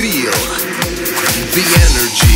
feel the energy.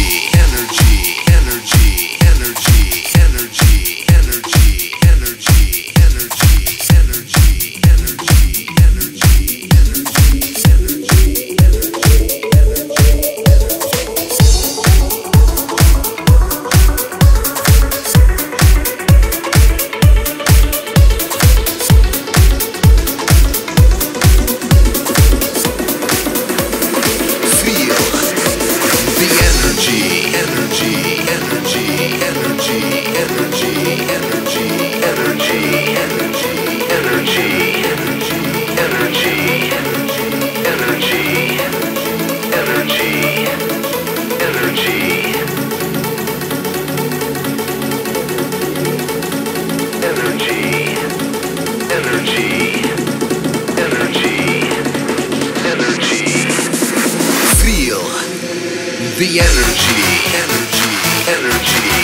the energy, energy, energy.